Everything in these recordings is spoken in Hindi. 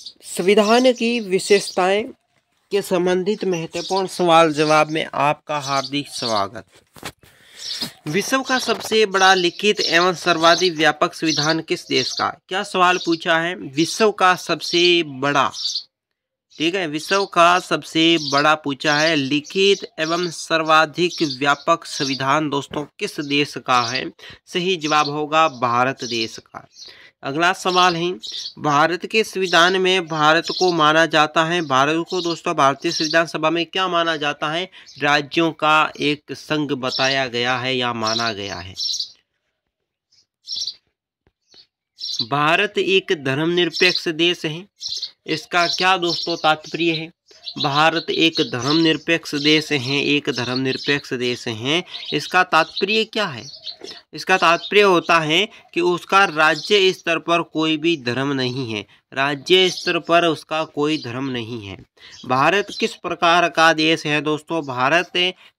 संविधान की विशेषताएँ के संबंधित महत्वपूर्ण सवाल जवाब में आपका हार्दिक स्वागत। विश्व का सबसे बड़ा लिखित एवं सर्वाधिक व्यापक संविधान किस देश का? क्या सवाल पूछा है? विश्व का सबसे बड़ा। ठीक है, विश्व का सबसे बड़ा पूछा है। लिखित एवं सर्वाधिक व्यापक संविधान दोस्तों किस देश का है? सही जवाब होगा भारत देश का। अगला सवाल है, भारत के संविधान में भारत को माना जाता है, भारत को दोस्तों भारतीय संविधान सभा में क्या माना जाता है? राज्यों का एक संघ बताया गया है या माना गया है। भारत एक धर्मनिरपेक्ष देश है, इसका क्या दोस्तों तात्पर्य है? भारत एक धर्मनिरपेक्ष देश है, एक धर्मनिरपेक्ष देश है। इसका तात्पर्य क्या है? इसका तात्पर्य होता है कि उसका राज्य स्तर पर कोई भी धर्म नहीं है। राज्य स्तर पर उसका कोई धर्म नहीं है। भारत किस प्रकार का देश है दोस्तों? भारत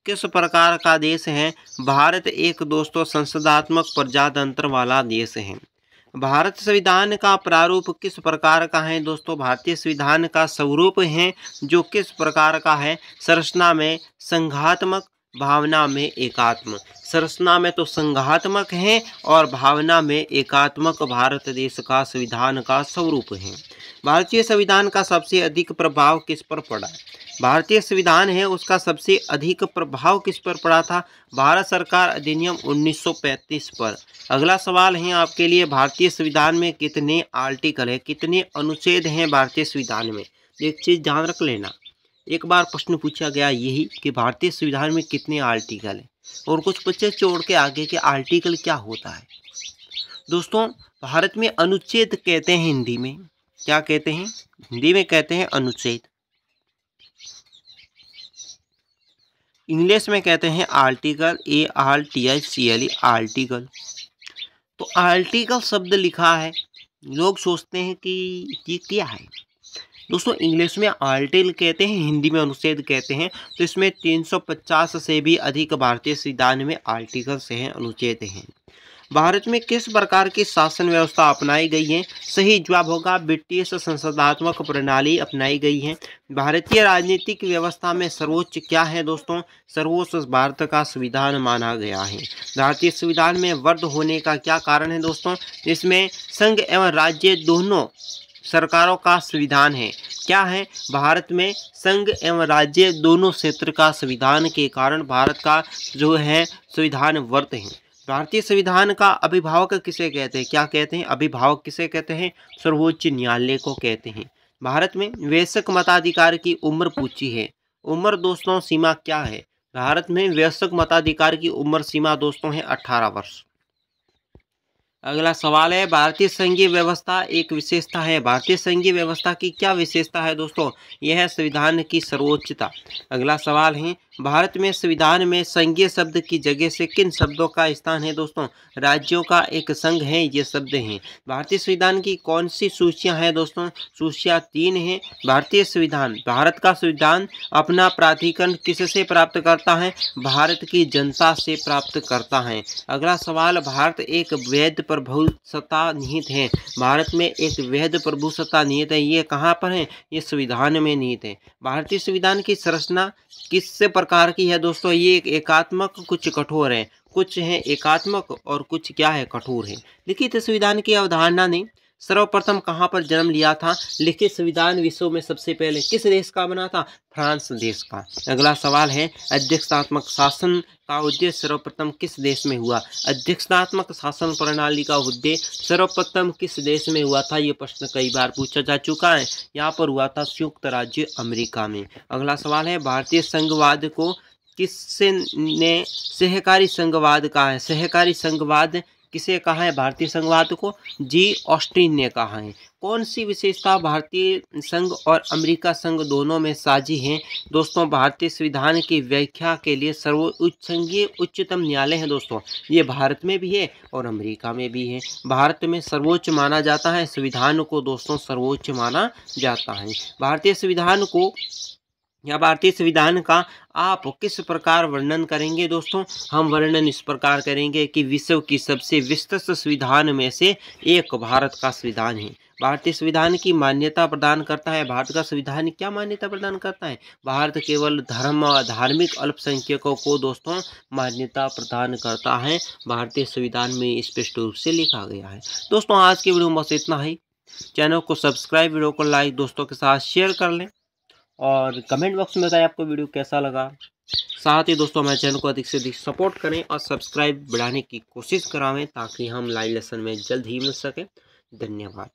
किस प्रकार का देश है? भारत एक दोस्तों संसदात्मक प्रजातंत्र वाला देश है। भारत संविधान का प्रारूप किस प्रकार का है? दोस्तों, भारतीय संविधान का स्वरूप है जो किस प्रकार का है? संरचना में संघात्मक, भावना में एकात्म। संरचना में तो संघात्मक है और भावना में एकात्मक भारत देश का संविधान का स्वरूप है। भारतीय संविधान का सबसे अधिक प्रभाव किस पर पड़ा? भारतीय संविधान है, उसका सबसे अधिक प्रभाव किस पर पड़ा था? भारत सरकार अधिनियम 1935 पर। अगला सवाल है आपके लिए, भारतीय संविधान में कितने आर्टिकल है? कितने अनुच्छेद हैं भारतीय संविधान में? एक चीज़ ध्यान रख लेना। एक बार प्रश्न पूछा गया यही कि भारतीय संविधान में कितने आर्टिकल हैं? और कुछ बच्चे छोड़ के आगे के आर्टिकल क्या होता है? दोस्तों, भारत में अनुच्छेद कहते हैं हिंदी में। क्या कहते हैं? हिंदी में कहते हैं अनुच्छेद। इंग्लिश में कहते हैं article, A R T I C L E, article. तो आर्टिकल शब्द लिखा है। लोग सोचते हैं कि ये क्या है? दोस्तों, इंग्लिश में आर्टिकल कहते हैं, हिंदी में अनुच्छेद कहते हैं। तो इसमें 350 से भी अधिक भारतीय संविधान में आर्टिकल्स हैं, अनुच्छेद हैं। भारत में किस प्रकार की शासन व्यवस्था अपनाई गई है? सही जवाब होगा, ब्रिटिश संसदात्मक प्रणाली अपनाई गई है। भारतीय राजनीतिक व्यवस्था में सर्वोच्च क्या है दोस्तों? सर्वोच्च भारत का संविधान माना गया है। भारतीय संविधान में वर्द होने का क्या कारण है दोस्तों? इसमें संघ एवं राज्य दोनों सरकारों का संविधान है। क्या है? भारत में संघ एवं राज्य दोनों क्षेत्र का संविधान के कारण भारत का जो है, संविधान वर्त है। भारतीय संविधान का अभिभावक किसे कहते हैं? क्या कहते हैं? अभिभावक किसे कहते हैं? सर्वोच्च न्यायालय को कहते हैं। भारत में वयस्क मताधिकार की उम्र पूछी है। उम्र दोस्तों सीमा क्या है? भारत में वयस्क मताधिकार की उम्र सीमा दोस्तों है अठारह वर्ष। अगला सवाल है, भारतीय संघीय व्यवस्था एक विशेषता है। भारतीय संघीय व्यवस्था की क्या विशेषता है दोस्तों? यह है संविधान की सर्वोच्चता। अगला सवाल है भारत में संविधान में संघीय शब्द की जगह से किन शब्दों का स्थान है दोस्तों? राज्यों का एक संघ है, ये शब्द हैं। भारतीय संविधान की कौन सी सूचियाँ हैं दोस्तों? सूचियाँ तीन हैं। भारतीय संविधान, भारत का संविधान अपना प्राधिकरण किससे प्राप्त करता है? भारत की जनता से प्राप्त करता है। अगला सवाल, भारत एक वैध प्रभु सत्ता निहित है। भारत में एक वैध प्रभु सत्ता निहित है, ये कहाँ पर है? ये संविधान में निहित है। भारतीय संविधान की संरचना किससे प्रकार की है दोस्तों, ये एक एकात्मक कुछ कठोर है। कुछ है एकात्मक और कुछ क्या है कठोर है। लिखित संविधान की अवधारणा ने सर्वप्रथम कहाँ पर जन्म लिया था? लिखित संविधान विश्व में सबसे पहले किस देश का बना था? फ्रांस देश का। अगला सवाल है, अध्यक्षतात्मक शासन का उद्देश्य सर्वप्रथम किस देश में हुआ? अध्यक्षतात्मक शासन प्रणाली का उद्देश्य सर्वप्रथम किस देश में हुआ था? ये प्रश्न कई बार पूछा जा चुका है। यहाँ पर हुआ था संयुक्त राज्य अमेरिका में। अगला सवाल है, भारतीय संघवाद को किससे ने, सहकारी संघवाद कहा है? सहकारी संघवाद किसे कहा है? भारतीय संघवाद को। जी, ऑस्टिन ने कहा है। कौन सी विशेषता भारतीय संघ और अमेरिका संघ दोनों में साझी हैं? दोस्तों, भारतीय संविधान की व्याख्या के लिए सर्वोच्च संघीय उच्चतम न्यायालय है दोस्तों। ये भारत में भी है और अमेरिका में भी है। भारत में सर्वोच्च माना जाता है। संविधान को दोस्तों सर्वोच्च माना जाता है। भारतीय संविधान को या भारतीय संविधान का आप किस प्रकार वर्णन करेंगे दोस्तों? हम वर्णन इस प्रकार करेंगे कि विश्व की सबसे विस्तृत संविधान में से एक भारत का संविधान है। भारतीय संविधान की मान्यता प्रदान करता है। भारत का संविधान क्या मान्यता प्रदान करता है? भारत केवल धर्म धार्मिक अल्पसंख्यकों को दोस्तों मान्यता प्रदान करता है। भारतीय संविधान में स्पष्ट रूप से लिखा गया है। दोस्तों, आज की वीडियो में बस इतना ही। चैनल को सब्सक्राइब, वीडियो को लाइक दोस्तों के साथ शेयर कर लें। और कमेंट बॉक्स में बताएँ आपको वीडियो कैसा लगा। साथ ही दोस्तों, हमारे चैनल को अधिक से अधिक सपोर्ट करें और सब्सक्राइब बढ़ाने की कोशिश करावें ताकि हम लाइव लेसन में जल्द ही मिल सकें। धन्यवाद।